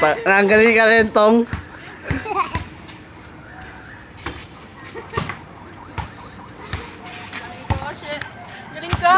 Pa ang galing ka rin, Tong. Galing ka!